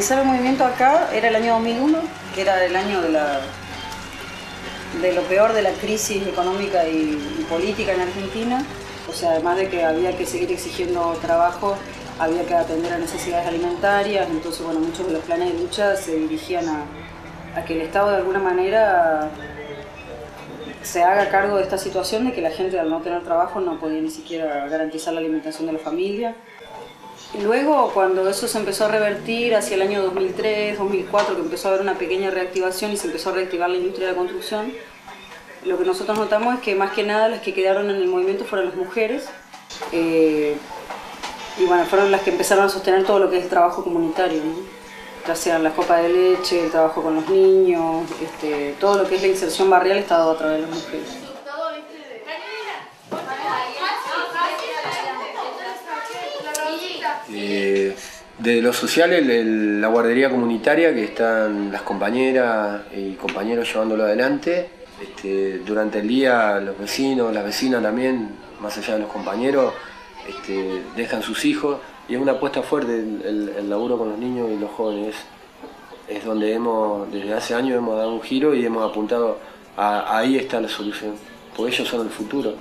organizar el movimiento acá, era el año 2001, que era el año de la de lo peor de la crisis económica y, y política en Argentina. O sea, además de que había que seguir exigiendo trabajo, había que atender a necesidades alimentarias, entonces bueno, muchos de los planes de lucha se dirigían a, a que el Estado de alguna manera se haga cargo de esta situación de que la gente al no tener trabajo no podía ni siquiera garantizar la alimentación de la familia. Luego, cuando eso se empezó a revertir hacia el año 2003, 2004, que empezó a haber una pequeña reactivación y se empezó a reactivar la industria de la construcción, lo que nosotros notamos es que más que nada las que quedaron en el movimiento fueron las mujeres. eh, y bueno, fueron las que empezaron a sostener todo lo que es el trabajo comunitario, ¿no? ya sean las copas de leche, el trabajo con los niños, este, todo lo que es la inserción barrial está dado a través de las mujeres. Eh, de lo social, el- la guardería comunitaria, que están las compañeras y compañeros llevándolo adelante. Este, durante el día los vecinos, las vecinas también, más allá de los compañeros, este, dejan sus hijos y es una apuesta fuerte el laburo con los niños y los jóvenes. Es donde hemos, desde hace años hemos dado un giro y hemos apuntado a ahí está la solución, porque ellos son el futuro.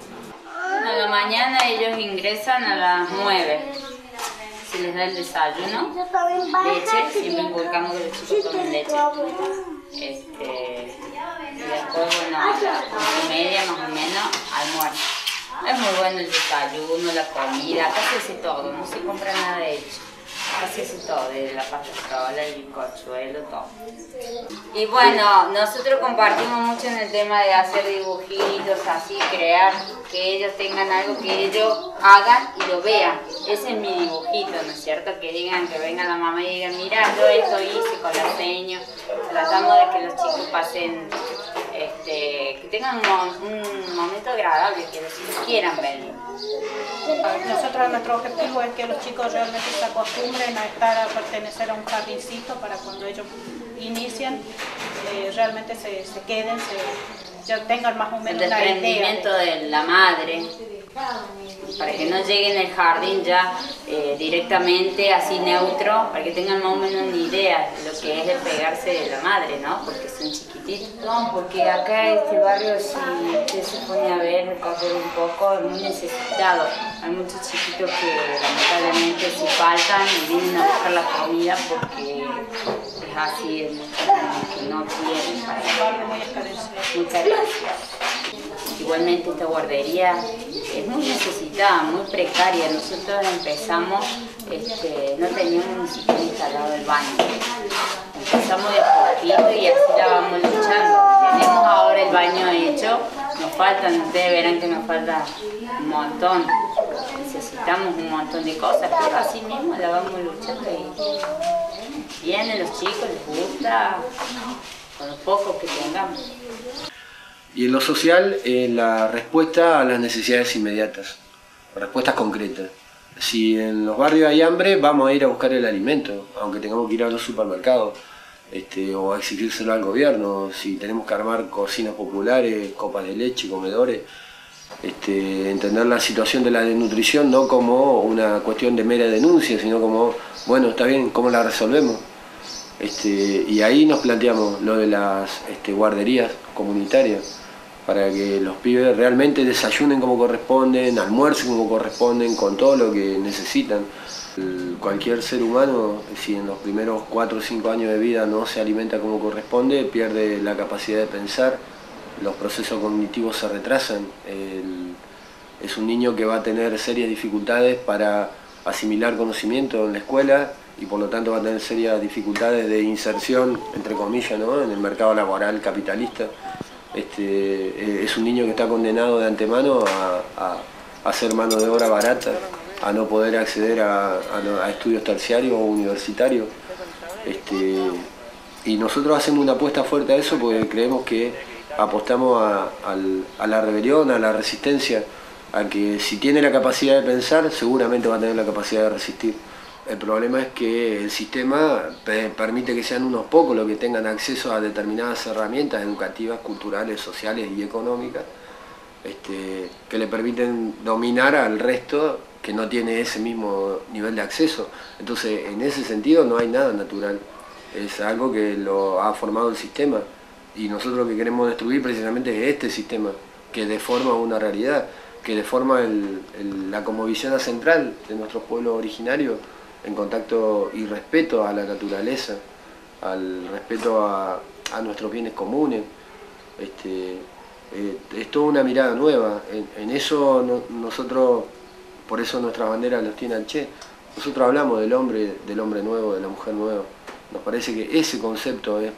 A la mañana ellos ingresan a las 9. Se les da el desayuno, leche, siempre inculcamos que los chicos tomen leche. Este, y después, bueno, a las y media más o menos, almuerzo. Es muy bueno el desayuno, la comida, acá se hace todo, no se compra nada de hecho. Hace todo, desde la pasta frola, el bizcochuelo, todo. Y bueno, nosotros compartimos mucho en el tema de hacer dibujitos, así, crear, que ellos tengan algo que ellos hagan y lo vean. Ese es mi dibujito, ¿no es cierto? Que digan, que venga la mamá y digan, mira, yo esto hice con la seño. Tratamos de que los chicos pasen, este, que tengan un, mo- un momento agradable, que quieran verlo. Nosotros nuestro objetivo es que los chicos realmente se acostumbren a estar, a pertenecer a un jardincito para cuando ellos inician, eh, realmente se, se queden, se, ya tengan más o El menos una idea. de la madre, para que no lleguen al jardín ya eh, directamente así neutro, para que tengan más o menos una idea de lo que es el pegarse de la madre, ¿no? Porque son chiquititos. No, porque acá este barrio, si se pone a ver, recorrer un poco, es muy necesitado. Hay muchos chiquitos que lamentablemente si faltan y vienen a buscar la comida porque es así, es niños que no tienen para Muchas gracias. Igualmente esta guardería es muy necesitada, muy precaria. Nosotros empezamos, este, no teníamos ni siquiera instalado el baño. Empezamos de poquito y así la vamos luchando. Tenemos ahora el baño hecho, nos faltan, ustedes verán que nos falta un montón. Necesitamos un montón de cosas, pero así mismo la vamos luchando y vienen los chicos, les gusta, con lo poco que tengamos. Y en lo social, eh, la respuesta a las necesidades inmediatas, respuestas concretas. Si en los barrios hay hambre, vamos a ir a buscar el alimento, aunque tengamos que ir a los supermercados, este, o a exigírselo al gobierno. Si tenemos que armar cocinas populares, copas de leche, comedores, este, entender la situación de la desnutrición no como una cuestión de mera denuncia, sino como, bueno, está bien, ¿cómo la resolvemos? Este, y ahí nos planteamos lo de las guarderías comunitarias, para que los pibes realmente desayunen como corresponden, almuercen como corresponden, con todo lo que necesitan. Cualquier ser humano, si en los primeros 4 o 5 años de vida no se alimenta como corresponde, pierde la capacidad de pensar, los procesos cognitivos se retrasan. Es un niño que va a tener serias dificultades para asimilar conocimiento en la escuela y por lo tanto va a tener serias dificultades de inserción, entre comillas, ¿no? en el mercado laboral capitalista. Este, eh, es un niño que está condenado de antemano a, a- a ser mano de obra barata, a no poder acceder a, a estudios terciarios o universitarios. Este, y nosotros hacemos una apuesta fuerte a eso porque creemos que apostamos a la rebelión, a la resistencia, a que si tiene la capacidad de pensar, seguramente va a tener la capacidad de resistir. El problema es que el sistema permite que sean unos pocos los que tengan acceso a determinadas herramientas educativas, culturales, sociales y económicas este, que le permiten dominar al resto que no tiene ese mismo nivel de acceso. Entonces, en ese sentido no hay nada natural. Es algo que lo ha formado el sistema. Y nosotros lo que queremos destruir precisamente es este sistema, que deforma una realidad, que deforma la comovisión central de nuestros pueblos originarios en contacto y respeto a la naturaleza, al respeto a, nuestros bienes comunes. Este, eh, es toda una mirada nueva. En, eso nosotros, por eso nuestra bandera los tiene al Che. Nosotros hablamos del hombre, del hombre nuevo, de la mujer nueva. Nos parece que ese concepto es,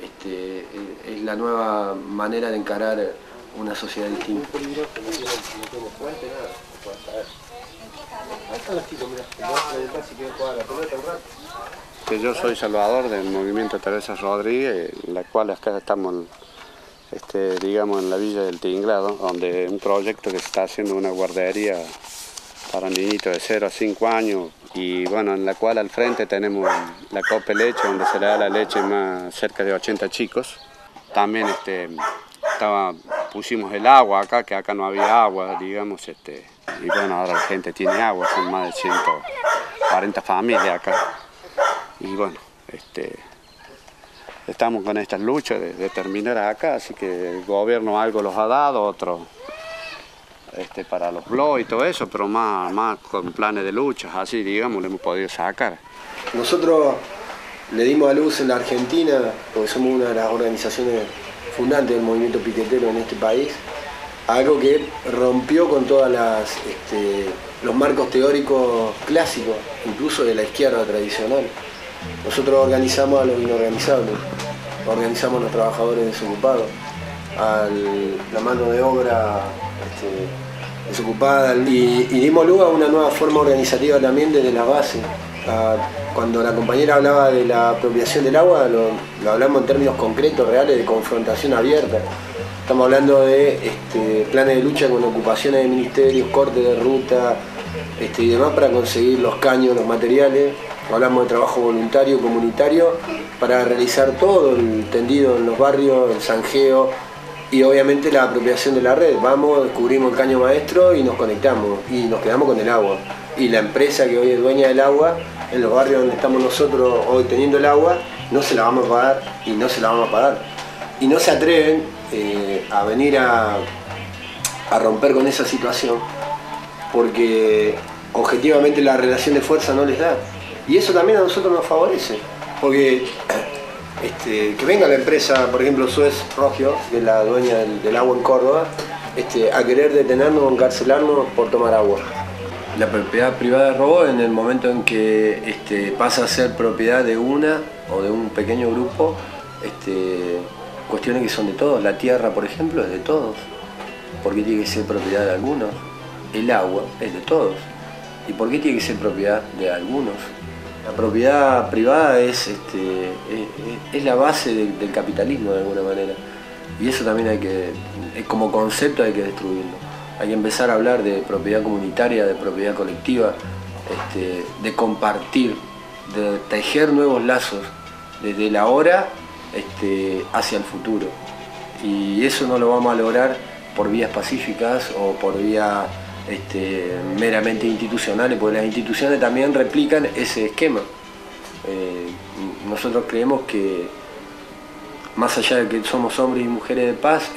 este, es la nueva manera de encarar una sociedad distinta. Yo soy Salvador del movimiento Teresa Rodríguez, en la cual acá estamos este, digamos, en la villa del Tinglado, donde un proyecto que se está haciendo una guardería para niñitos de 0 a 5 años y bueno, en la cual al frente tenemos la copa leche, donde se le da la leche más cerca de 80 chicos. También este, estaba, pusimos el agua acá, que acá no había agua, digamos, este, y bueno, ahora la gente tiene agua, son más de 140 familias acá. Y bueno, este, estamos con estas luchas de, terminar acá, así que el gobierno algo los ha dado, otro este, para los blogs y todo eso, pero más, más con planes de luchas, así digamos, lo hemos podido sacar. Nosotros le dimos a luz en la Argentina, porque somos una de las organizaciones fundantes del movimiento piquetero en este país, algo que rompió con todos este, los marcos teóricos clásicos, incluso de la izquierda tradicional. Nosotros organizamos a los inorganizables, organizamos a los trabajadores desocupados, a la mano de obra este, desocupada y, dimos lugar a una nueva forma organizativa también desde la base. Cuando la compañera hablaba de la apropiación del agua, lo, hablamos en términos concretos, reales, de confrontación abierta. Estamos hablando de este, planes de lucha con ocupaciones de ministerios, cortes de ruta este, y demás para conseguir los caños, los materiales hablamos de trabajo voluntario, comunitario, para realizar todo el tendido en los barrios, el zanjeo y obviamente la apropiación de la red. Vamos, descubrimos el caño maestro y nos conectamos y nos quedamos con el agua. Y la empresa que hoy es dueña del agua, en los barrios donde estamos nosotros hoy teniendo el agua, no se la vamos a pagar y no se la vamos a pagar. Y no se atreven eh, a venir a, romper con esa situación porque objetivamente la relación de fuerza no les da. Y eso también a nosotros nos favorece, porque este, que venga la empresa, por ejemplo Suez Rogio, que es la dueña del, agua en Córdoba, este, a querer detenernos o encarcelarnos por tomar agua. La propiedad privada de robo en el momento en que este, pasa a ser propiedad de una o de un pequeño grupo, cuestiones que son de todos. La tierra, por ejemplo, es de todos. ¿Por qué tiene que ser propiedad de algunos? El agua es de todos. ¿Y por qué tiene que ser propiedad de algunos? La propiedad privada es, este, es, la base del, capitalismo de alguna manera. Y eso también hay que, como concepto hay que destruirlo. Hay que empezar a hablar de propiedad comunitaria, de propiedad colectiva, este, de compartir, de tejer nuevos lazos desde la hora este, hacia el futuro. Y eso no lo vamos a lograr por vías pacíficas o por vías este, meramente institucionales, porque las instituciones también replican ese esquema. Eh, nosotros creemos que más allá de que somos hombres y mujeres de paz,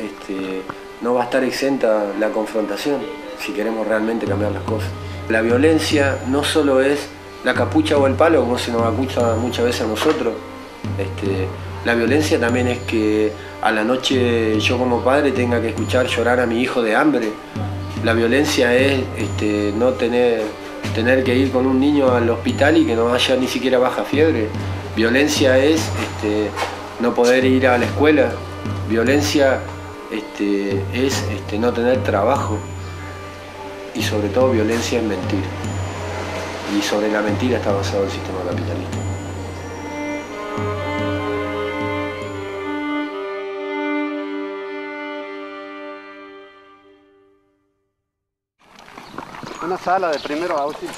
no va a estar exenta la confrontación si queremos realmente cambiar las cosas. La violencia no solo es la capucha o el palo, como se nos acusa muchas veces a nosotros. Este, la violencia también es que a la noche yo como padre tenga que escuchar llorar a mi hijo de hambre la violencia es este, no tener, tener que ir con un niño al hospital y que no haya ni siquiera baja fiebre. Violencia es este, no poder ir a la escuela. Violencia este, es no tener trabajo. Y sobre todo violencia es mentir. Y sobre la mentira está basado el sistema capitalista. una sala de primero auxilio.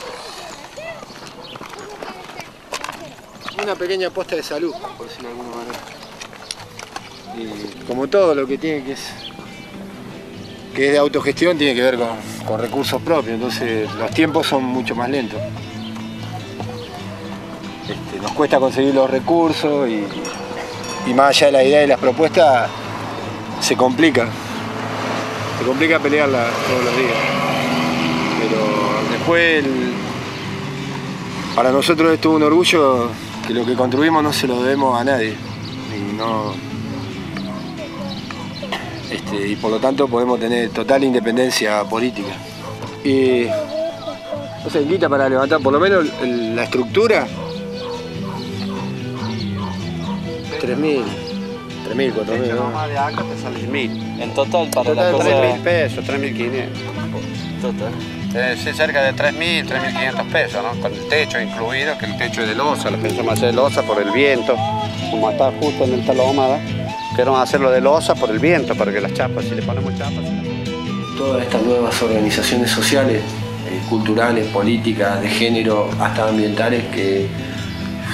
una pequeña aposta de salud, por decirlo de alguna manera. Como todo lo que tiene que es, que es de autogestión tiene que ver con, con recursos propios, entonces los tiempos son mucho más lentos. Este, nos cuesta conseguir los recursos y, más allá de la idea y las propuestas se complica. Se complica pelearla todos los días. Pero después para nosotros es todo un orgullo que lo que construimos no se lo debemos a nadie. Y, no, este, y por lo tanto podemos tener total independencia política. Y no sé, guita para levantar por lo menos el- la estructura 3.000, 3.000, 4.000. ¿no? Más de acá te sale 1000. En total para Total, la 3.000 cosa... pesos, 3.500. Total. Eh, sí, cerca de 3.000, 3.500 pesos, ¿no? Con el techo incluido, que el techo es de losa, lo pensamos hacer de losa por el viento, como está justo en esta lomada, queremos hacerlo de losa por el viento, para que las chapas, si le ponemos chapas... Todas estas nuevas organizaciones sociales, eh, culturales, políticas, de género, hasta ambientales, que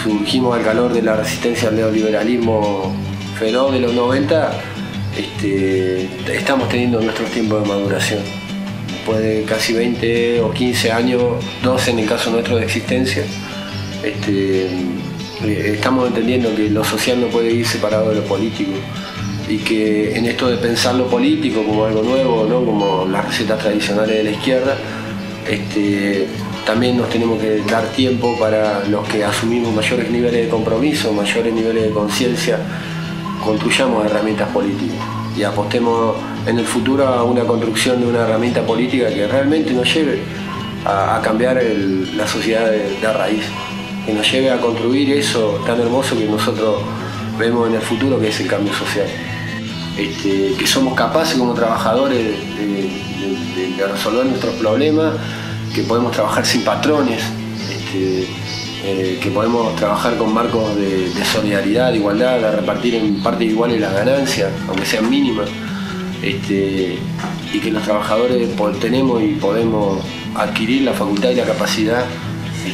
surgimos al calor de la resistencia al neoliberalismo feroz de los 90, este, estamos teniendo nuestros tiempos de maduración. Después de casi 20 o 15 años, 12 en el caso nuestro de existencia, este, estamos entendiendo que lo social no puede ir separado de lo político y que en esto de pensar lo político como algo nuevo, ¿no? como las recetas tradicionales de la izquierda, este, también nos tenemos que dar tiempo para los que asumimos mayores niveles de compromiso, mayores niveles de conciencia, construyamos herramientas políticas y apostemos en el futuro a una construcción de una herramienta política que realmente nos lleve a, cambiar la sociedad de, de raíz, que nos lleve a construir eso tan hermoso que nosotros vemos en el futuro, que es el cambio social. Este, que somos capaces como trabajadores de, resolver nuestros problemas, que podemos trabajar sin patrones, este, eh, que podemos trabajar con marcos de, solidaridad, de igualdad, de repartir en partes iguales las ganancias, aunque sean mínimas, este, y que los trabajadores tenemos y podemos adquirir la facultad y la capacidad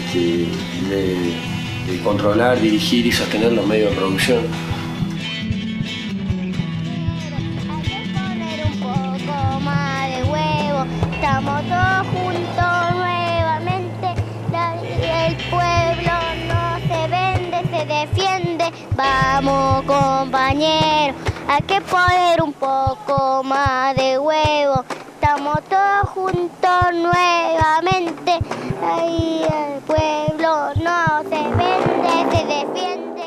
este, de, controlar, dirigir y sostener los medios de producción. Hay que poner un poco más de huevo. Estamos todos juntos nuevamente. El pueblo no se vende, se defiende. Vamos, compañeros. Hay que poner un poco más de huevo estamos todos juntos nuevamente. Ahí el pueblo no se vende, se defiende.